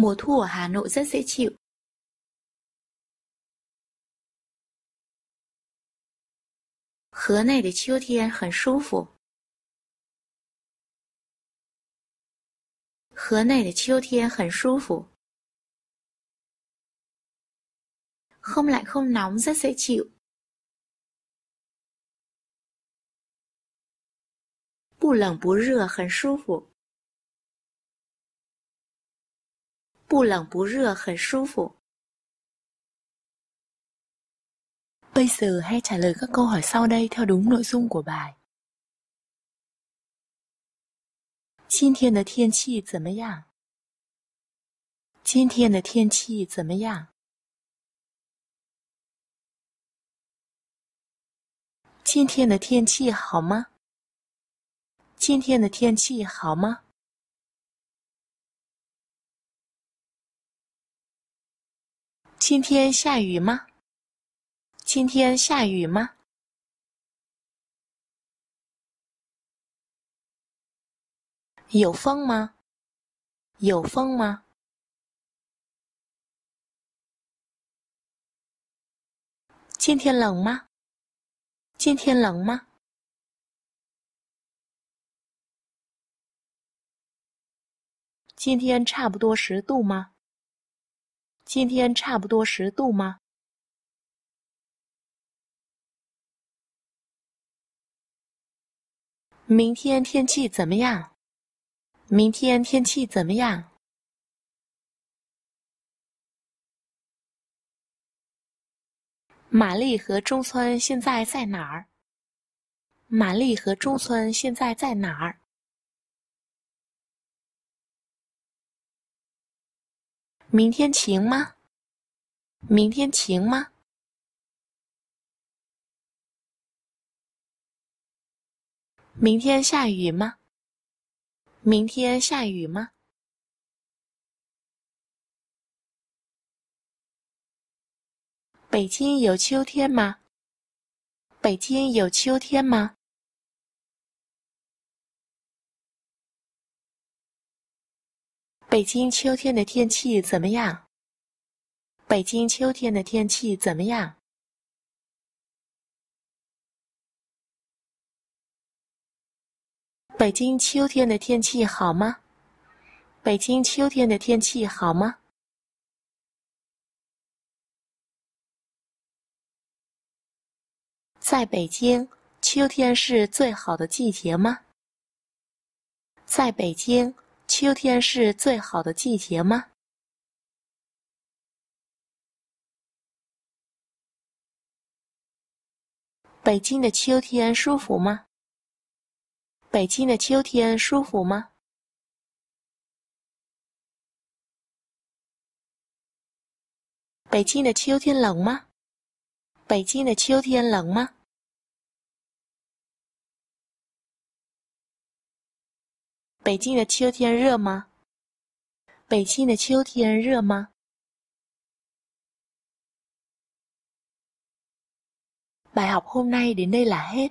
Mùa thu ở Hà Nội rất dễ chịu.河内的秋天很舒服。河内的秋天很舒服。Không lạnh không nóng rất dễ chịu. 不冷不热很舒服。 不冷不热很舒服。Bây giờ hãy trả lời các câu hỏi sau đây theo đúng nội dung của bài. 今天的天气怎么样？今天的天气怎么样？今天的天气好吗？今天的天气好吗？今天下雨吗？今天下雨吗？有风吗？有风吗？今天冷吗？今天冷吗？今天差不多十度吗？今天差不多十度吗？明天天气怎么样？明天天气怎么样？玛丽和中村现在在哪儿？玛丽和中村现在在哪儿？明天晴吗？明天晴吗？明天下雨吗？明天下雨吗？北京有秋天吗？北京有秋天吗？北京秋天的天气怎么样？北京秋天的天气怎么样？北京秋天的天气好吗？北京秋天的天气好吗？在北京，秋天是最好的季节吗？在北京。秋天是最好的季节吗？北京的秋天舒服吗？北京的秋天舒服吗？北京的秋天冷吗？北京的秋天冷吗？北京的秋天热吗？北京的秋天热吗？Bài học hôm nay đến đây là hết.